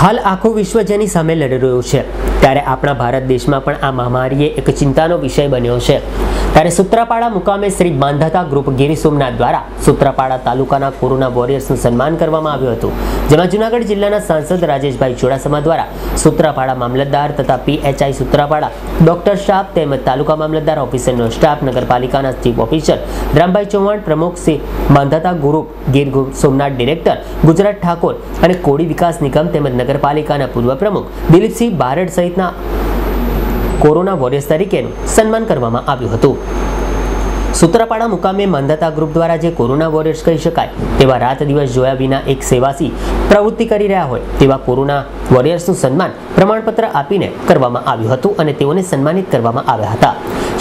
હાલ આખું વિશ્વ જેની સામે લડી રહ્યું છે. ત્યારે આપણા ભારત દેશમાં પણ આ મહામારીએ એક ચિંતાનો વિષય બન્યો છે. ત્યારે સૂત્રાપાડા મુકામે શ્રી બાંધાતા ગ્રુપ ગીર દ્વારા સૂત્રાપાડા તાલુકાના કોરોના વોરિયર્સનું સન્માન કરવામાં આવ્યું હતું, જેમાં જૂનાગઢ જિલ્લાના સાંસદ રાજેશભાઈ ચુડાસમા દ્વારા સૂત્રાપાડા મામલતદાર તથા પીએચઆઈ સૂત્રાપાડા, ડોક્ટર સ્ટાફ તેમજ તાલુકા મામલતદાર ઓફિસરનો સ્ટાફ, નગરપાલિકાના ચીફ ઓફિસર, રામભાઈ ચૌહાણ પ્રમુખ શ્રી બાંધાતા ગ્રુપ ગીર સોમનાથ ડિરેક્ટર, ગુજરાત ઠાકોર અને કોડી વિકાસ નિગમ તેમજ નગરપાલિકાના પૂર્વ પ્રમુખ દિલીપસિંહ બારડ સહિતના કોરોના વોરિયર્સ તરીકેનું સન્માન કરવામાં આવ્યું હતું. સૂત્રાપાડા મુકામે માંધાતા ગ્રુપ દ્વારા જે કોરોના વોરિયર્સ કહી શકાય, તેવા રાત દિવસ જોયા વિના એક સેવાસી પ્રવૃત્તિ કરી રહ્યા હોય, તેવા કોરોના વોરિયર્સનું સન્માન પ્રમાણપત્ર આપીને કરવામાં આવ્યું હતું અને તેઓને સન્માનિત કરવામાં આવ્યા હતા.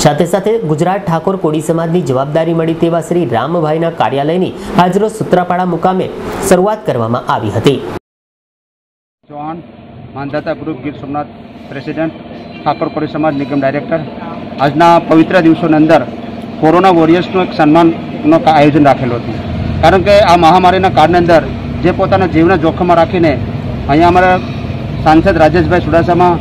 સાથે સાથે ગુજરાત ઠાકોર કોડી સમાજની જવાબદારી મળી તેવા શ્રી રામભાઈના કાર્યાલયની આજરોજ સૂત્રાપાડા મુકામે શરૂઆત કરવામાં આવી હતી. ચૌહાણ, માનદાતા ગ્રુપ ગીર સોમનાથ પ્રેસિડેન્ટ ઠાકોર કોળી સમાજ નિગમ ડાયરેક્ટર. આજના પવિત્ર દિવસોની અંદર કોરોના વોરિયર્સનું એક સન્માનનું આયોજન રાખેલું હતું. કારણ કે આ મહામારીના કાળની અંદર જે પોતાના જીવને જોખમમાં રાખીને અહીંયા અમારા સાંસદ Rajeshbhai Chudasama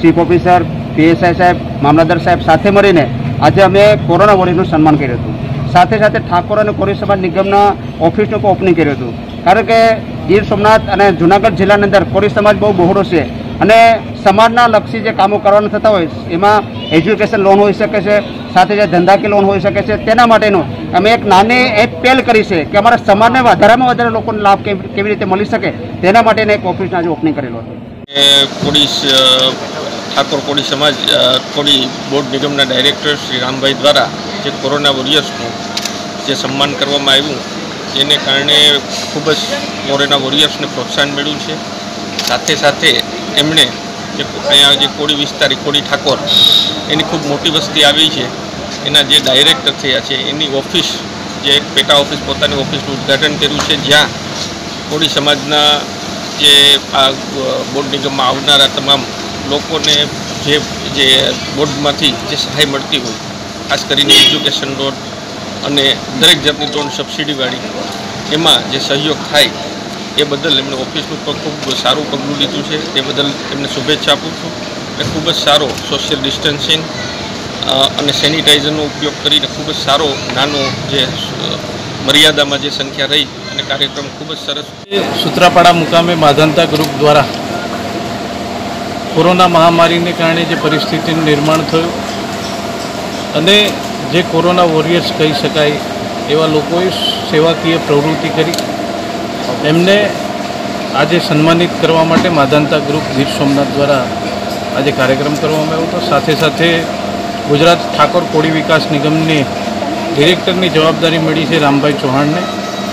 chief officer, PSI સાહેબ, મામલતદાર સાહેબ સાથે મળીને આજે અમે કોરોના વોરિયરનું સન્માન કર્યું હતું. સાથે સાથે ઠાકોર અને કોરી સમાજ નિગમના ઓફિસનું પણ ઓપનિંગ કર્યું હતું. કારણ કે ગીર સોમનાથ અને જુનાગઢ જિલ્લાની અંદર કોરી સમાજ બહુ બહોળો છે. અને સમાજના લક્ષી જે કામો કરવાના થતા હોય, એમાં એજ્યુકેશન લોન હોઈ શકે છે, સાથે જે ધંધાકીય લોન હોઈ શકે છે, તેના માટેનું અમે એક નાની એક પહેલ કરી છે કે અમારા સમાજને વધારેમાં વધારે લોકોને લાભ કેવી રીતે મળી શકે, તેના માટેને એક ઓફિસનું આજે ઓપનિંગ કરેલો હતો. કોળી ઠાકોર કોળી સમાજ કોડી બોર્ડ નિગમના ડાયરેક્ટર શ્રી રામભાઈ દ્વારા જે કોરોના વોરિયર્સનું જે સન્માન કરવામાં આવ્યું એને કારણે ખૂબ જ કોરોના વોરિયર્સને પ્રોત્સાહન મળ્યું છે. સાથે સાથે એમણે જે અહીંયા જે કોળી વિસ્તારી, કોળી ઠાકોર, એની ખૂબ મોટી વસ્તી આવી છે. એના જે ડાયરેક્ટર થયા છે, એની ઓફિસ, જે એક પેટા ઓફિસ, પોતાની ઓફિસનું ઉદ્ઘાટન કર્યું છે, જ્યાં કોળી સમાજના જે આ બોર્ડ નિગમમાં આવનારા તમામ લોકોને જે જે બોર્ડમાંથી જે સહાય મળતી હોય, ખાસ કરીને એજ્યુકેશન લોન અને દરેક જાતની લોન સબસિડીવાળી, એમાં જે સહયોગ થાય એ બદલ એમણે ઓફિસનું પણ ખૂબ સારું પગલું લીધું છે. તે બદલ એમને શુભેચ્છા આપું છું અને ખૂબ જ સારો સોશિયલ ડિસ્ટન્સિંગ અને સેનિટાઈઝરનો ઉપયોગ કરીને ખૂબ જ સારો નાનો જે મર્યાદામાં જે સંખ્યા રહી અને કાર્યક્રમ ખૂબ જ સરસ સૂત્રાપાડા મુકામે માધનતા ગ્રુપ દ્વારા કોરોના મહામારીને કારણે જે પરિસ્થિતિનું નિર્માણ થયું અને જે કોરોના વોરિયર્સ કહી શકાય એવા લોકોએ સેવાકીય પ્રવૃત્તિ કરી. એમને આજે સન્માનિત કરવા માટે માધનતા ગ્રુપ ગીર સોમનાથ દ્વારા આજે કાર્યક્રમ કરવામાં આવ્યો હતો. સાથે સાથે ગુજરાત ઠાકોર કોળી વિકાસ નિગમની ડિરેક્ટરની જવાબદારી મળી છે રામભાઈ ચૌહાણને.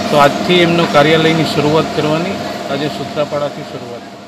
તો આજથી એમનો કાર્યાલયની શરૂઆત કરવાની. આજે સૂત્રાપાડાથી શરૂઆત કરી